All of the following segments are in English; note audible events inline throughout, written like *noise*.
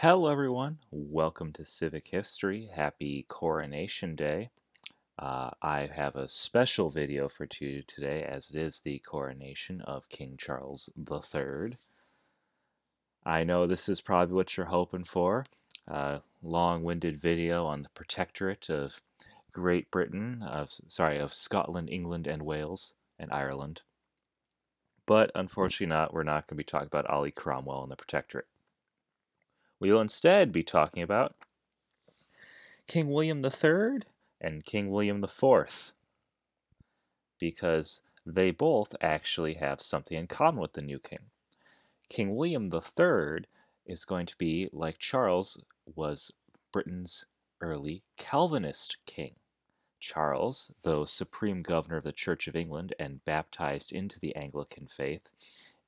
Hello, everyone. Welcome to Civic History. Happy Coronation Day. Uh, I have a special video for you today as it is the coronation of King Charles III. I know this is probably what you're hoping for. A long-winded video on the protectorate of Great Britain, of sorry, of Scotland, England, and Wales, and Ireland. But unfortunately not, we're not going to be talking about Ollie Cromwell and the protectorate. We will instead be talking about King William III and King William IV because they both actually have something in common with the new king. King William III is going to be, like Charles, was Britain's early Calvinist king. Charles, though supreme governor of the Church of England and baptized into the Anglican faith,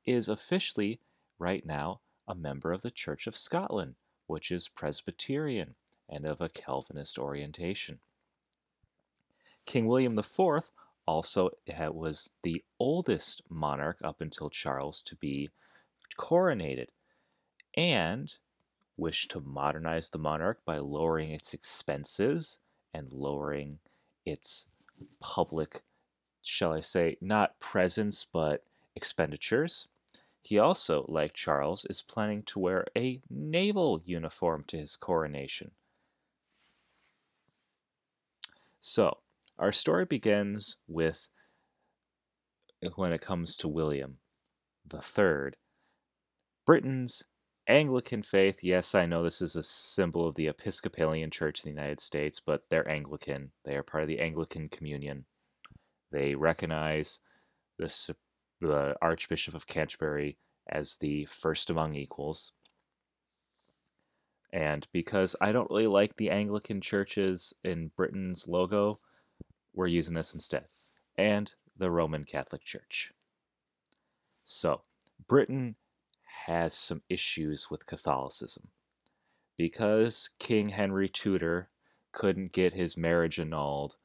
is officially, right now, a member of the Church of Scotland, which is Presbyterian and of a Calvinist orientation. King William IV also was the oldest monarch up until Charles to be coronated and wished to modernize the monarch by lowering its expenses and lowering its public, shall I say, not presence, but expenditures. He also, like Charles, is planning to wear a naval uniform to his coronation. So, our story begins with when it comes to William the Third, Britain's Anglican faith. Yes, I know this is a symbol of the Episcopalian Church in the United States, but they're Anglican. They are part of the Anglican Communion. They recognize the the Archbishop of Canterbury as the first among equals. And because I don't really like the Anglican churches in Britain's logo, we're using this instead. And the Roman Catholic Church. So, Britain has some issues with Catholicism. Because King Henry Tudor couldn't get his marriage annulled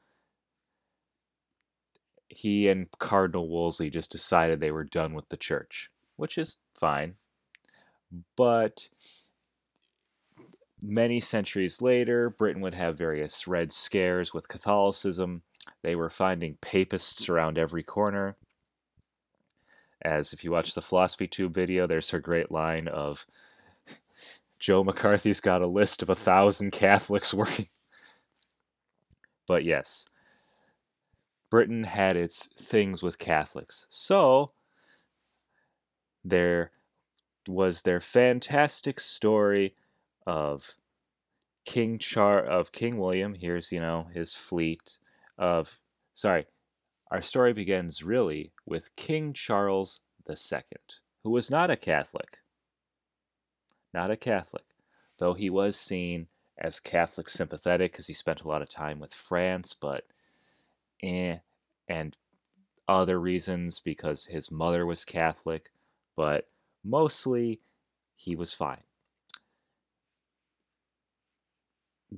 he and Cardinal Wolsey just decided they were done with the church, which is fine. But many centuries later, Britain would have various red scares with Catholicism. They were finding papists around every corner. As if you watch the Philosophy Tube video, there's her great line of Joe McCarthy's got a list of a thousand Catholics working. But yes, Britain had its things with Catholics. So there was their fantastic story of King Char of King William. Here's you know his fleet of sorry. Our story begins really with King Charles II, who was not a Catholic. Not a Catholic, though he was seen as Catholic sympathetic because he spent a lot of time with France, but eh, and other reasons because his mother was Catholic, but mostly he was fine.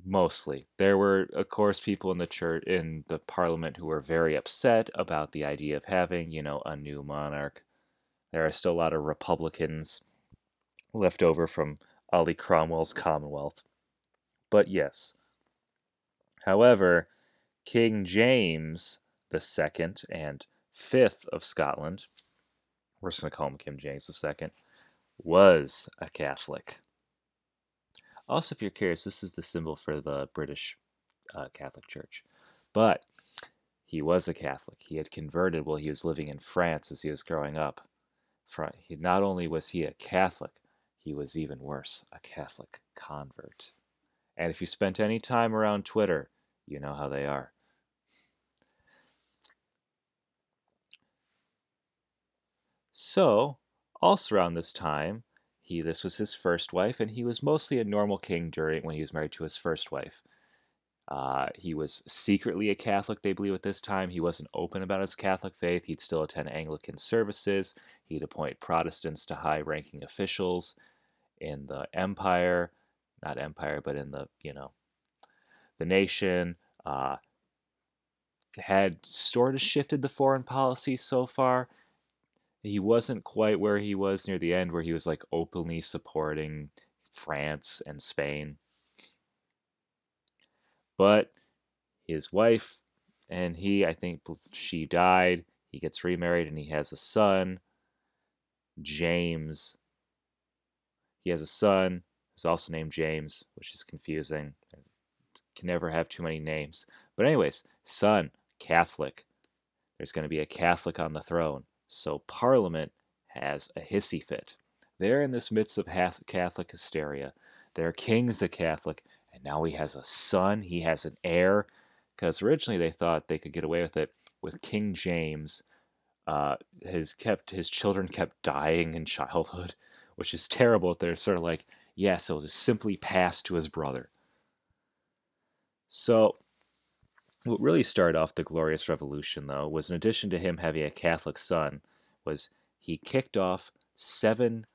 Mostly. There were, of course, people in the church, in the parliament who were very upset about the idea of having, you know, a new monarch. There are still a lot of Republicans left over from Ollie Cromwell's Commonwealth. But yes. However, King James second and fifth of Scotland, we're just going to call him King James II, was a Catholic. Also, if you're curious, this is the symbol for the British uh, Catholic Church. But he was a Catholic. He had converted while he was living in France as he was growing up. He, not only was he a Catholic, he was even worse, a Catholic convert. And if you spent any time around Twitter, you know how they are. So, also around this time, he this was his first wife, and he was mostly a normal king during when he was married to his first wife. Uh, he was secretly a Catholic, they believe, at this time. He wasn't open about his Catholic faith. He'd still attend Anglican services. He'd appoint Protestants to high ranking officials in the empire, not empire, but in the, you know, the nation. Uh, had sort of shifted the foreign policy so far he wasn't quite where he was near the end, where he was like openly supporting France and Spain. But his wife and he, I think she died. He gets remarried and he has a son, James. He has a son who's also named James, which is confusing. Can never have too many names. But, anyways, son, Catholic. There's going to be a Catholic on the throne. So, Parliament has a hissy fit. They're in this midst of Catholic hysteria. Their king's a Catholic, and now he has a son, he has an heir. Because originally they thought they could get away with it with King James. Uh, his kept his children kept dying in childhood, which is terrible. They're sort of like, yes, it'll just simply pass to his brother. So, what really started off the Glorious Revolution, though, was in addition to him having a Catholic son, was he kicked off seven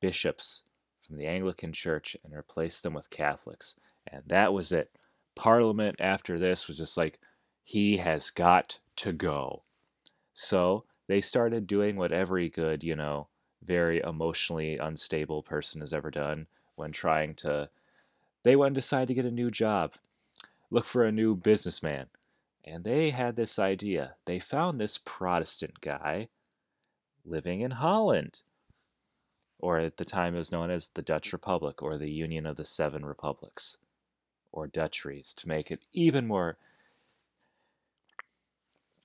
bishops from the Anglican Church and replaced them with Catholics. And that was it. Parliament after this was just like, he has got to go. So they started doing what every good, you know, very emotionally unstable person has ever done when trying to. They went and decided to get a new job, look for a new businessman. And they had this idea. They found this Protestant guy living in Holland or at the time it was known as the Dutch Republic or the Union of the Seven Republics or Dutcheries to make it even more.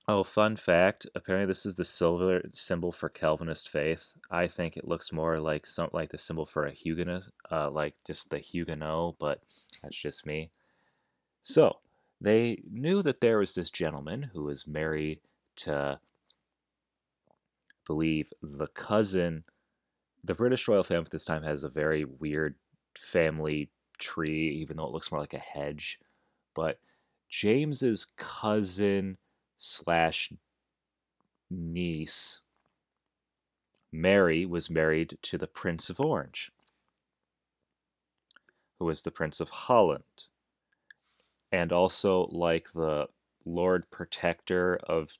Oh, fun fact! Apparently, this is the silver symbol for Calvinist faith. I think it looks more like some like the symbol for a Huguenot, uh, like just the Huguenot, but that's just me. So they knew that there was this gentleman who was married to, believe, the cousin the British royal family at this time has a very weird family tree, even though it looks more like a hedge. But James's cousin slash niece, Mary, was married to the Prince of Orange, who was the Prince of Holland, and also like the Lord Protector of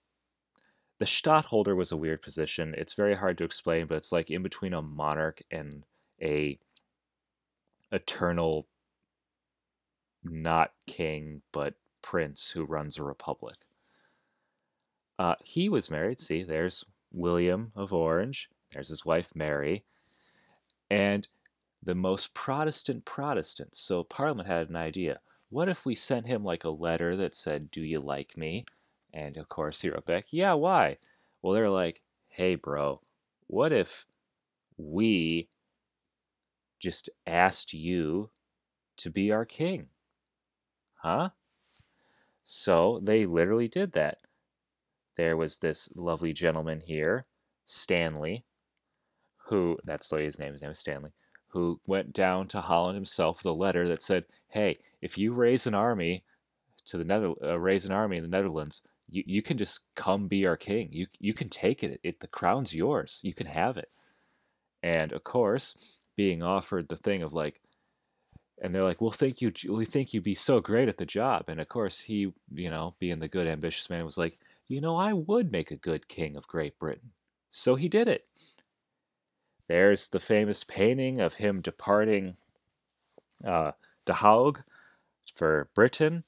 the stadtholder was a weird position. It's very hard to explain, but it's like in between a monarch and a eternal not king but prince who runs a republic. Uh, he was married. See, there's William of Orange. There's his wife Mary, and the most Protestant Protestants. So Parliament had an idea. What if we sent him like a letter that said, "Do you like me?" And of course, he wrote back, Yeah, why? Well, they're like, Hey, bro, what if we just asked you to be our king? Huh? So they literally did that. There was this lovely gentleman here, Stanley, who, that's the his name, his name is Stanley, who went down to Holland himself with a letter that said, Hey, if you raise an army to the Nether, uh, raise an army in the Netherlands, you, you can just come be our king. You you can take it. it. The crown's yours. You can have it. And of course, being offered the thing of like, and they're like, "We'll think you. We think you'd be so great at the job." And of course, he, you know, being the good, ambitious man, was like, "You know, I would make a good king of Great Britain." So he did it. There's the famous painting of him departing uh, The Hague for Britain.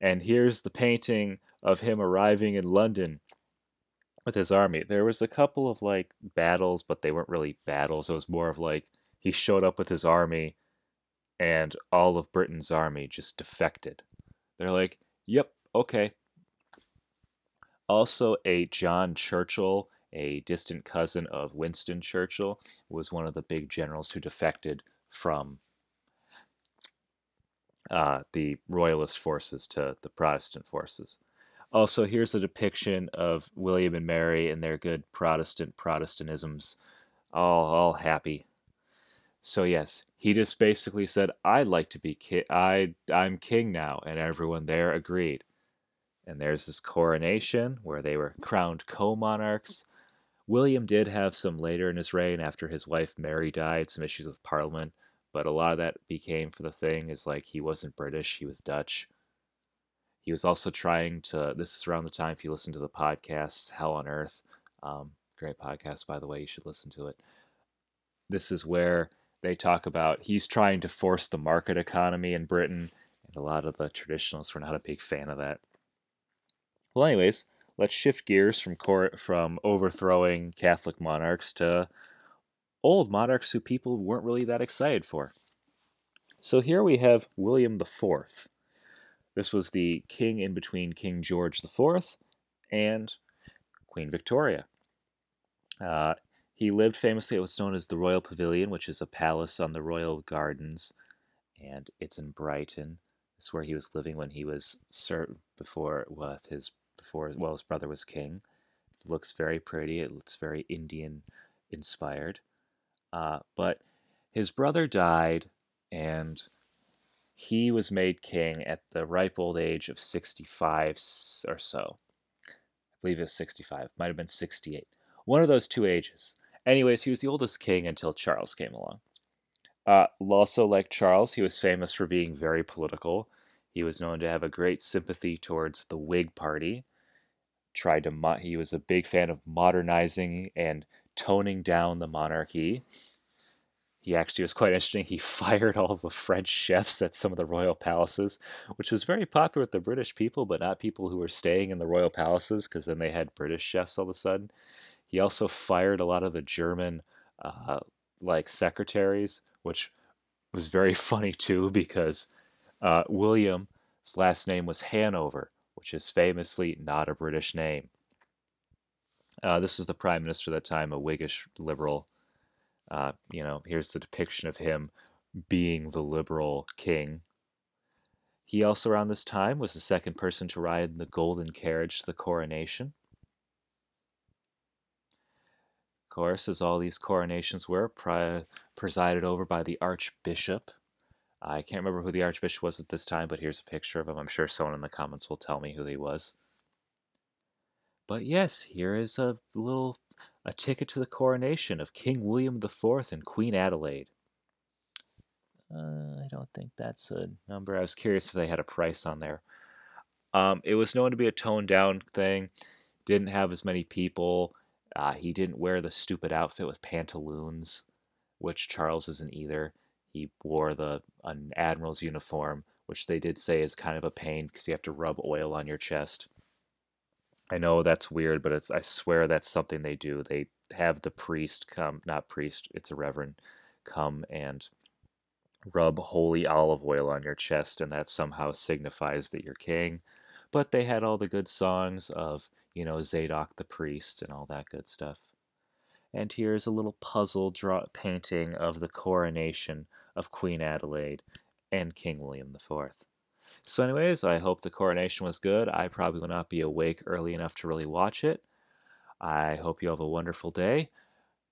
And here's the painting of him arriving in London with his army. There was a couple of like battles, but they weren't really battles. It was more of like he showed up with his army and all of Britain's army just defected. They're like, "Yep, okay." Also, a John Churchill, a distant cousin of Winston Churchill, was one of the big generals who defected from uh, the royalist forces to the Protestant forces. Also, here's a depiction of William and Mary and their good Protestant Protestantisms, all all happy. So yes, he just basically said, "I'd like to be king. I I'm king now," and everyone there agreed. And there's this coronation where they were crowned co-monarchs. William did have some later in his reign, after his wife Mary died, some issues with Parliament, but a lot of that became for the thing is like he wasn't British, he was Dutch. He was also trying to. This is around the time if you listen to the podcast Hell on Earth, um, great podcast by the way. You should listen to it. This is where they talk about he's trying to force the market economy in Britain, and a lot of the traditionalists were not a big fan of that. Well, anyways, let's shift gears from court, from overthrowing Catholic monarchs to old monarchs who people weren't really that excited for. So here we have William IV. This was the king in between King George IV and Queen Victoria. Uh, he lived famously at what's known as the Royal Pavilion, which is a palace on the Royal Gardens, and it's in Brighton. It's where he was living when he was served before with his before well his brother was king. It looks very pretty. It looks very Indian inspired. Uh, but his brother died, and he was made king at the ripe old age of 65 or so. I believe it was 65. Might have been 68. One of those two ages. Anyways, he was the oldest king until Charles came along. Uh, also, like Charles, he was famous for being very political. He was known to have a great sympathy towards the Whig Party. Tried to mo- he was a big fan of modernizing and toning down the monarchy. He actually was quite interesting. He *laughs* fired all the French chefs at some of the royal palaces, which was very popular with the British people, but not people who were staying in the royal palaces because then they had British chefs all of a sudden. He also fired a lot of the German uh, like secretaries, which was very *laughs* funny too because uh, William's last name was Hanover, which is famously not a British name. Uh, this was the prime minister at that time, a Whiggish liberal. Uh, you know, here's the depiction of him being the liberal king. He also, around this time, was the second person to ride in the golden carriage to the coronation. Of course, as all these coronations were, pre- presided over by the Archbishop. I can't remember who the Archbishop was at this time, but here's a picture of him. I'm sure someone in the comments will tell me who he was. But yes, here is a little a ticket to the coronation of King William IV and Queen Adelaide. Uh, I don't think that's a number. I was curious if they had a price on there. Um, it was known to be a toned down thing. Didn't have as many people. Uh, he didn't wear the stupid outfit with pantaloons, which Charles isn't either. He wore the an admiral's uniform, which they did say is kind of a pain because you have to rub oil on your chest. I know that's weird, but it's I swear that's something they do. They have the priest come, not priest, it's a reverend, come and rub holy olive oil on your chest, and that somehow signifies that you're king. But they had all the good songs of you know, Zadok the priest and all that good stuff. And here's a little puzzle draw painting of the coronation of Queen Adelaide and King William IV. So, anyways, I hope the coronation was good. I probably will not be awake early enough to really watch it. I hope you have a wonderful day.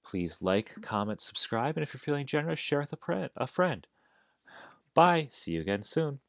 Please like, comment, subscribe, and if you're feeling generous, share with a friend. A friend. Bye. See you again soon.